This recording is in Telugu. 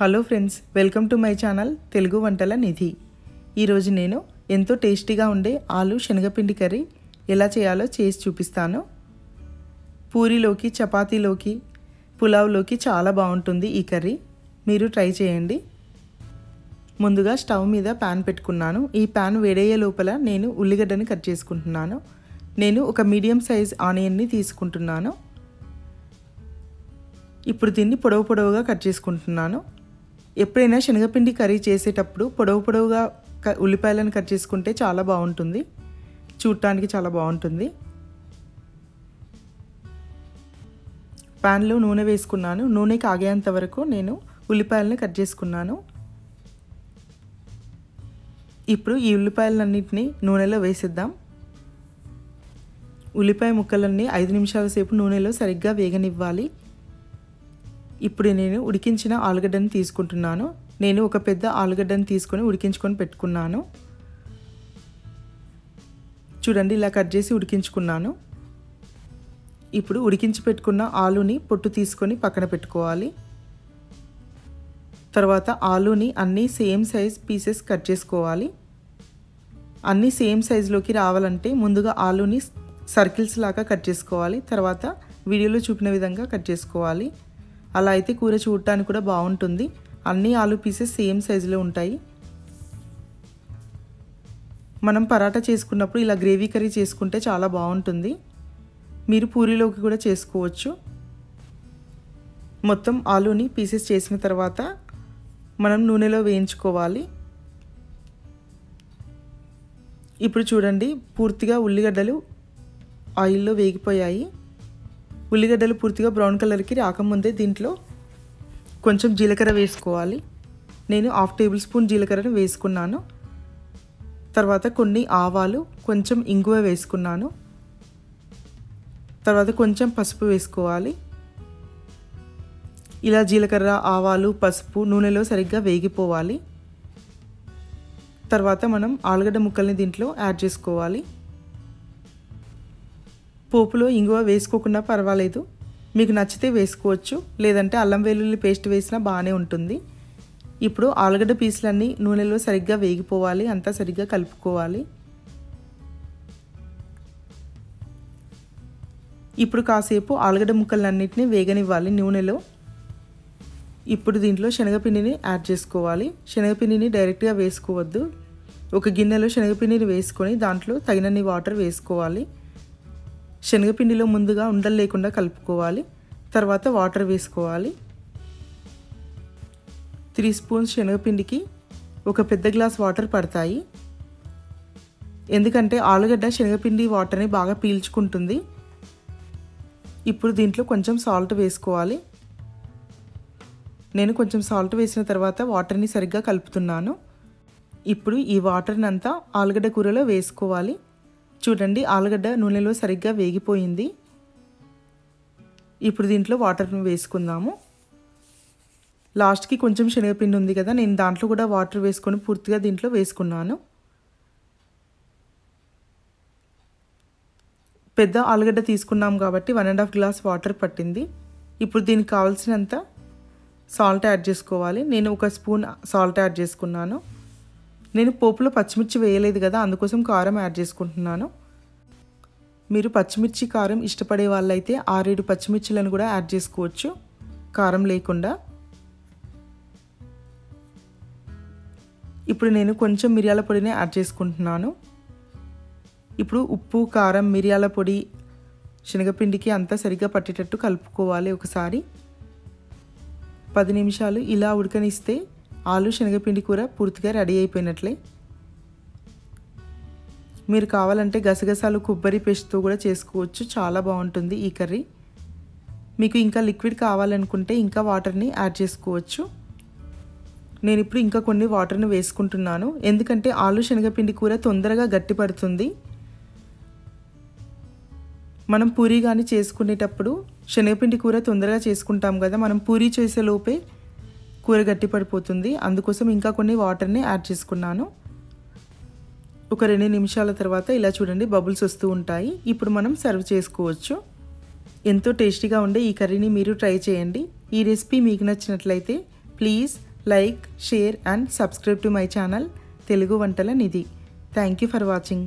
Hello friends welcome to my channel Telugu వంటల నిధి. ఈరోజు నేను ఎంతో టేస్టీగా ఉండే ఆలు శనగపిండి కర్రీ ఎలా చేయాలో చేసి చూపిస్తాను. పూరిలోకి చపాతీలోకి పులావ్లోకి చాలా బాగుంటుంది ఈ కర్రీ. మీరు ట్రై చేయండి. ముందుగా స్టవ్ మీద ప్యాన్ పెట్టుకున్నాను. ఈ ప్యాన్ వేడయ్యే లోపల నేను ఉల్లిగడ్డని కట్ చేసుకుంటున్నాను. నేను ఒక మీడియం సైజ్ ఆనియన్ని తీసుకుంటున్నాను. ఇప్పుడు దీన్ని పొడవు పొడవుగా కట్ చేసుకుంటున్నాను. ఎప్పుడైనా శనగపిండి కర్రీ చేసేటప్పుడు పొడవు పొడవుగా క ఉల్లిపాయలను కట్ చేసుకుంటే చాలా బాగుంటుంది. చూడటానికి చాలా బాగుంటుంది. ప్యాన్లో నూనె వేసుకున్నాను. నూనె కాగేంత వరకు నేను ఉల్లిపాయలను కట్ చేసుకున్నాను. ఇప్పుడు ఈ ఉల్లిపాయలన్నింటినీ నూనెలో వేసిద్దాం. ఉల్లిపాయ ముక్కలన్నీ ఐదు నిమిషాల సేపు నూనెలో సరిగ్గా వేగనివ్వాలి. ఇప్పుడు నేను ఉడికించిన ఆలుగడ్డను తీసుకుంటున్నాను. నేను ఒక పెద్ద ఆలుగడ్డను తీసుకొని ఉడికించుకొని పెట్టుకున్నాను. చూడండి ఇలా కట్ చేసి ఉడికించుకున్నాను. ఇప్పుడు ఉడికించి పెట్టుకున్న ఆలుని పొట్టు తీసుకొని పక్కన పెట్టుకోవాలి. తర్వాత ఆలుని అన్నీ సేమ్ సైజ్ పీసెస్ కట్ చేసుకోవాలి. అన్నీ సేమ్ సైజులోకి రావాలంటే ముందుగా ఆలుని సర్కిల్స్ లాగా కట్ చేసుకోవాలి. తర్వాత వీడియోలో చూపిన విధంగా కట్ చేసుకోవాలి. అలా అయితే కూర చూడటానికి కూడా బాగుంటుంది. అన్ని ఆలు పీసెస్ సేమ్ సైజులో ఉంటాయి. మనం పరాటా చేసుకున్నప్పుడు ఇలా గ్రేవీ కర్రీ చేసుకుంటే చాలా బాగుంటుంది. మీరు పూరీలోకి కూడా చేసుకోవచ్చు. మొత్తం ఆలుని పీసెస్ చేసిన తర్వాత మనం నూనెలో వేయించుకోవాలి. ఇప్పుడు చూడండి పూర్తిగా ఉల్లిగడ్డలు ఆయిల్లో వేగిపోయాయి. ఉల్లిగడ్డలు పూర్తిగా బ్రౌన్ కలర్కి రాకముందే దీంట్లో కొంచెం జీలకర్ర వేసుకోవాలి. నేను హాఫ్ టేబుల్ స్పూన్ జీలకర్రను వేసుకున్నాను. తర్వాత కొన్ని ఆవాలు కొంచెం ఇంగువ వేసుకున్నాను. తర్వాత కొంచెం పసుపు వేసుకోవాలి. ఇలా జీలకర్ర ఆవాలు పసుపు నూనెలో సరిగ్గా వేగిపోవాలి. తర్వాత మనం ఆలుగడ్డ ముక్కల్ని దీంట్లో యాడ్ చేసుకోవాలి. పోపులో ఇంగువ వేసుకోకుండా పర్వాలేదు. మీకు నచ్చితే వేసుకోవచ్చు. లేదంటే అల్లం వెల్లుల్లి పేస్ట్ వేసినా బాగానే ఉంటుంది. ఇప్పుడు ఆలుగడ్డ పీసులన్నీ నూనెలో సరిగ్గా వేగిపోవాలి. అంతా సరిగ్గా కలుపుకోవాలి. ఇప్పుడు కాసేపు ఆలుగడ్డ ముక్కలన్నింటినీ వేగనివ్వాలి నూనెలో. ఇప్పుడు దీంట్లో శనగపిండిని యాడ్ చేసుకోవాలి. శనగపిండిని డైరెక్ట్గా వేసుకోవద్దు. ఒక గిన్నెలో శనగపిండిని వేసుకొని దాంట్లో తగినన్ని వాటర్ వేసుకోవాలి. శనగపిండిలో ముందుగా ఉండలు లేకుండా కలుపుకోవాలి. తర్వాత వాటర్ వేసుకోవాలి. త్రీ స్పూన్స్ శనగపిండికి ఒక పెద్ద గ్లాస్ వాటర్ పడతాయి. ఎందుకంటే ఆలుగడ్డ శనగపిండి వాటర్ని బాగా పీల్చుకుంటుంది. ఇప్పుడు దీంట్లో కొంచెం సాల్ట్ వేసుకోవాలి. నేను కొంచెం సాల్ట్ వేసిన తర్వాత వాటర్ని సరిగ్గా కలుపుతున్నాను. ఇప్పుడు ఈ వాటర్ని అంతా ఆలుగడ్డ కూరలో వేసుకోవాలి. చూడండి ఆలుగడ్డ నూనెలో సరిగ్గా వేగిపోయింది. ఇప్పుడు దీంట్లో వాటర్ని వేసుకుందాము. లాస్ట్కి కొంచెం శనగపిండి ఉంది కదా నేను దాంట్లో కూడా వాటర్ వేసుకొని పూర్తిగా దీంట్లో వేసుకున్నాను. పెద్ద ఆలుగడ్డ తీసుకున్నాం కాబట్టి one and half glass water పట్టింది. ఇప్పుడు దీనికి కావాల్సినంత సాల్ట్ యాడ్ చేసుకోవాలి. నేను ఒక స్పూన్ సాల్ట్ యాడ్ చేసుకున్నాను. నేను పోపులో పచ్చిమిర్చి వేయలేదు కదా అందుకోసం కారం యాడ్ చేసుకుంటున్నాను. మీరు పచ్చిమిర్చి కారం ఇష్టపడే వాళ్ళైతే ఆరేడు పచ్చిమిర్చిలను కూడా యాడ్ చేసుకోవచ్చు కారం లేకుండా. ఇప్పుడు నేను కొంచెం మిరియాల పొడిని యాడ్ చేసుకుంటున్నాను. ఇప్పుడు ఉప్పు కారం మిరియాల పొడి శనగపిండికి అంతా సరిగ్గా పట్టేటట్టు కలుపుకోవాలి ఒకసారి. పది నిమిషాలు ఇలా ఉడకనిస్తే ఆలు శనగపిండి కూర పూర్తిగా రెడీ అయిపోయినట్లే. మీరు కావాలంటే గసగసాలు కొబ్బరి పేస్ట్తో కూడా చేసుకోవచ్చు. చాలా బాగుంటుంది ఈ కర్రీ. మీకు ఇంకా లిక్విడ్ కావాలనుకుంటే ఇంకా వాటర్ని యాడ్ చేసుకోవచ్చు. నేను ఇప్పుడు ఇంకా కొన్ని వాటర్ని వేసుకుంటున్నాను. ఎందుకంటే ఆలు శనగపిండి కూర తొందరగా గట్టిపడుతుంది. మనం పూరీ కానీ చేసుకునేటప్పుడు శనగపిండి కూర తొందరగా చేసుకుంటాం కదా మనం పూరీ చేసే లోపే కూర గట్టి పడిపోతుంది. అందుకోసం ఇంకా కొన్ని వాటర్ని యాడ్ చేసుకున్నాను. ఒక రెండు నిమిషాల తర్వాత ఇలా చూడండి బబుల్స్ వస్తూ ఉంటాయి. ఇప్పుడు మనం సర్వ్ చేసుకోవచ్చు. ఎంతో టేస్టీగా ఉండే ఈ కర్రీని మీరు ట్రై చేయండి. ఈ రెసిపీ మీకు నచ్చినట్లయితే please like share and subscribe to my channel Telugu వంటల నిధి థ్యాంక్ యూ ఫర్ వాచింగ్